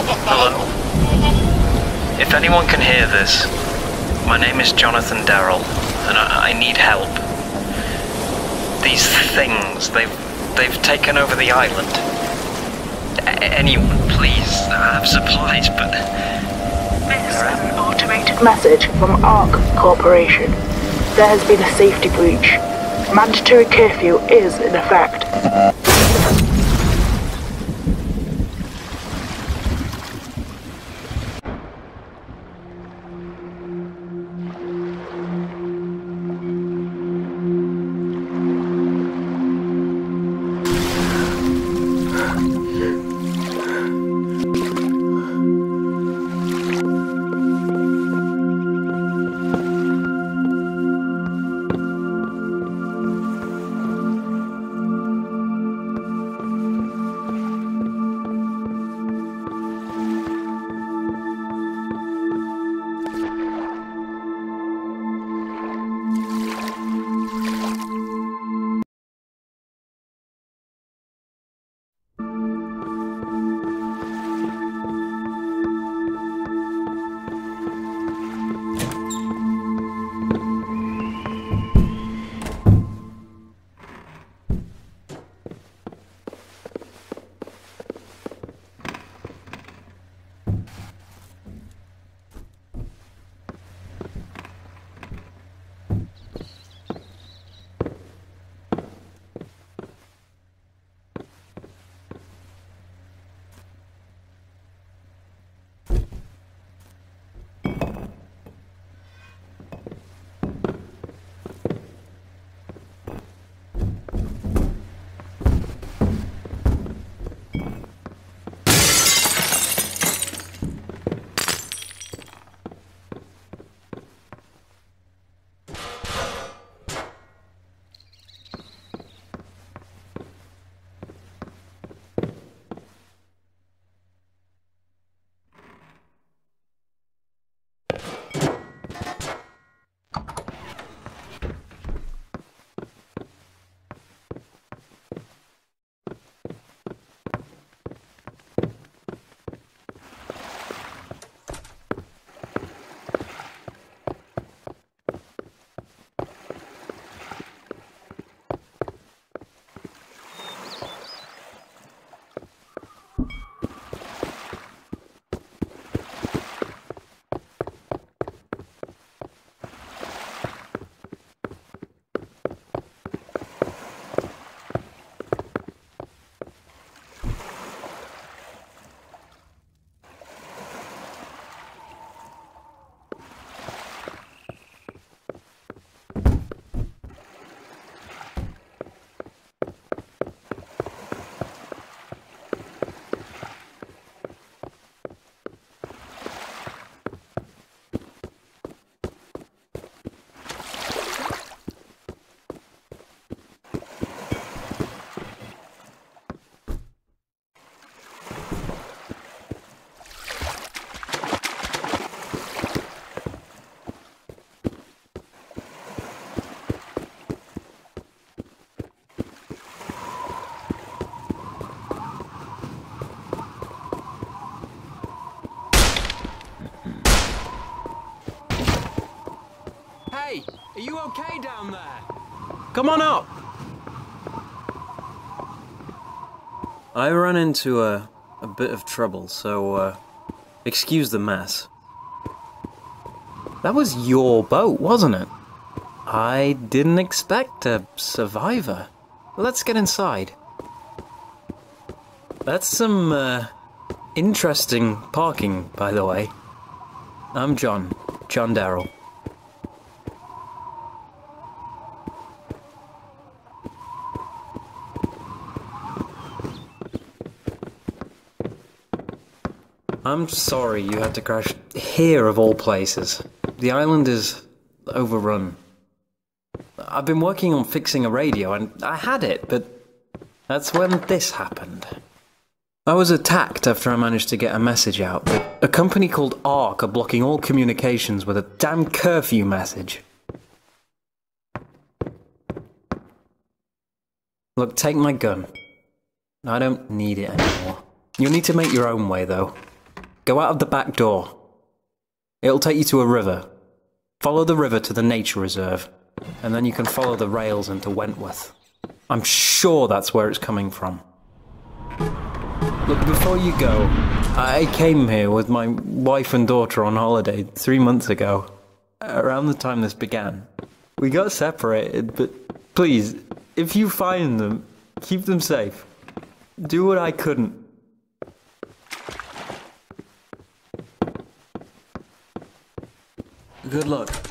Hello. If anyone can hear this, my name is Jonathan Darrell, and I, I need help. These things, they've they've taken over the island. A- anyone, please. I have supplies, but This is an automated message from ARC Corporation. There has been a safety breach. Mandatory curfew is in effect. You down there? come on up. I ran into a a bit of trouble, so uh, excuse the mess. That was your boat, wasn't it? I didn't expect a survivor. Let's get inside. That's some uh, interesting parking, by the way. I'm John, John Darrell. I'm sorry you had to crash here of all places. The island is overrun. I've been working on fixing a radio and I had it, but that's when this happened. I was attacked after I managed to get a message out, a company called ARC are blocking all communications with a damn curfew message. Look, take my gun. I don't need it anymore. You'll need to make your own way, though. Go out of the back door. It'll take you to a river. Follow the river to the nature reserve, and then you can follow the rails into Wentworth. I'm sure that's where it's coming from. Look, before you go, I came here with my wife and daughter on holiday three months ago, around the time this began. We got separated, but please, if you find them, keep them safe. Do what I couldn't. Good luck.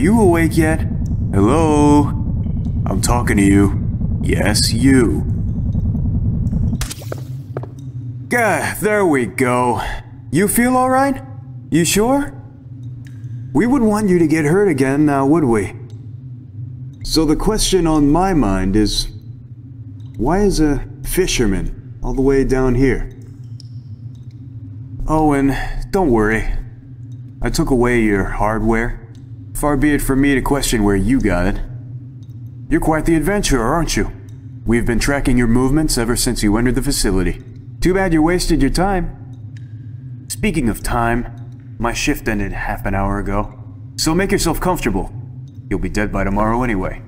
You awake yet? Hello? I'm talking to you. Yes, you. Gah, there we go. You feel alright? You sure? We wouldn't want you to get hurt again, now would we? So the question on my mind is why is a fisherman all the way down here? Oh, and don't worry. I took away your hardware. Far be it from me to question where you got it. You're quite the adventurer, aren't you? We've been tracking your movements ever since you entered the facility. Too bad you wasted your time. Speaking of time, my shift ended half an hour ago. So make yourself comfortable. You'll be dead by tomorrow anyway.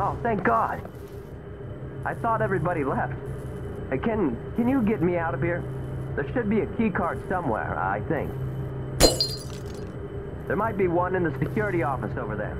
Oh, thank God! I thought everybody left. Hey, can can you get me out of here? There should be a key card somewhere, I think. There might be one in the security office over there.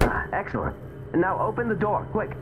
Ah, excellent. And now open the door, quick.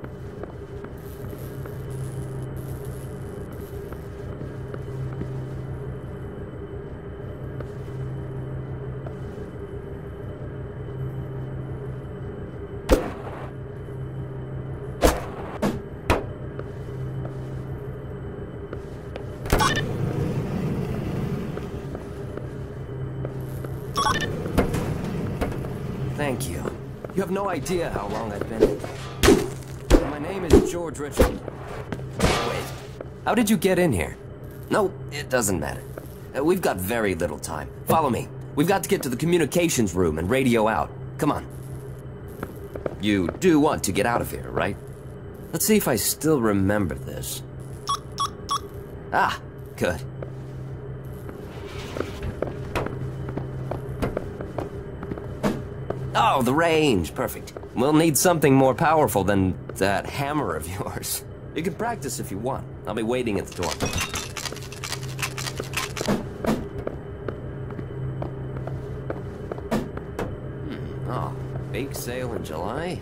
No idea how long I've been in. My name is George Richard. Wait, how did you get in here? No, it doesn't matter. Uh, We've got very little time. Follow me. We've got to get to the communications room and radio out. Come on. You do want to get out of here, right? Let's see if I still remember this. Ah, good. Oh, the range. Perfect. We'll need something more powerful than that hammer of yours. You can practice if you want. I'll be waiting at the door. Hmm. Oh, bake sale in July?